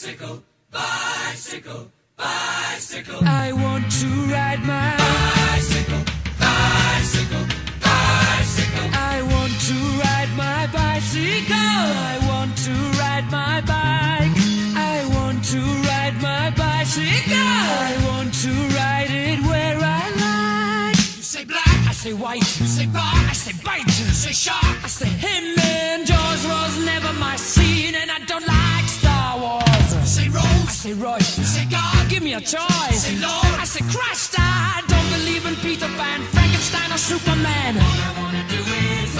Bicycle, bicycle, bicycle. I want to ride my Bicycle, bicycle, bicycle. I want to ride my bicycle. I want to ride my bike. I want to ride my bicycle. I want to ride it where I like. You say black, I say white. you say bar, I say bite. you say shark. I say him say you say God. Give me a choice. Say Lord. I say Christ. I don't believe in Peter Pan, Frankenstein, or Superman. All I wanna do is.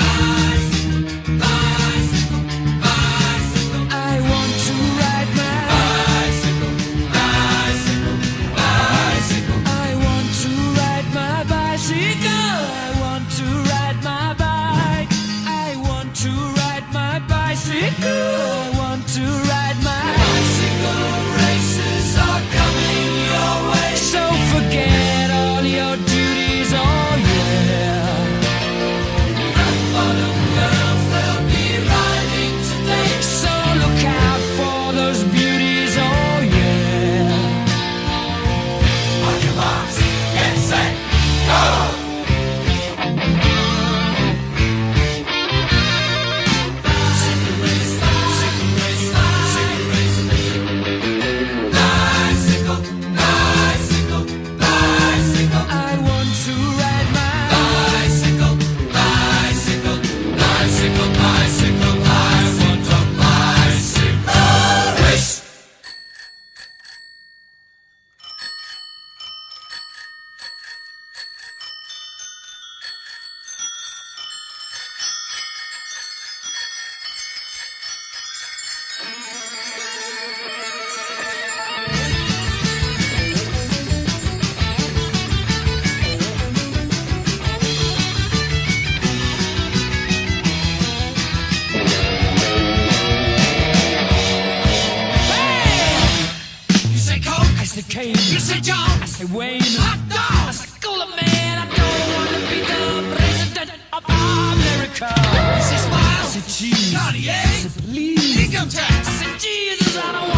I want to ride my. Bicycle, bicycle, bicycle. I want to ride my bicycle. I want to ride my bike. I want to ride my bicycle. I want to ride Coke, Kane. you say John, I say Wayne. hot I dog. say Cooler Man. I don't want to be the president of America. I Smile, say cheese. I Cartier, say please. income tax. I say Jesus. I don't want